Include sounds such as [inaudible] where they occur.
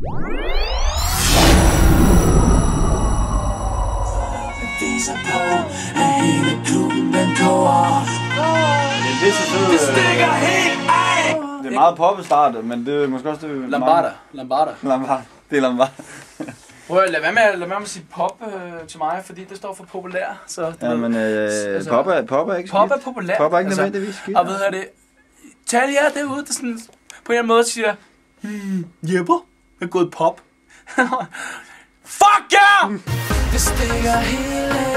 Viser på, at hele klubben den koger. Det er selvfølgelig... Det stikker helt af. Det er meget poppet start, men det er måske også det... Lambarda. Lambarda. Lambada. Det er Lambada. Prøv at lade være med, lad være med at sige pop øh, til mig, fordi det står for populær. Så, Ja, men øh, Altså, pop, er, pop er ikke Pop er populær. Pop er ikke altså, nødvendigvis skidt. Og ved jeg det, tal jer derude, der sådan, på en eller anden måde siger, hmm, Jepper er gået pop. [laughs] Fuck ja! Yeah! Det stikker hele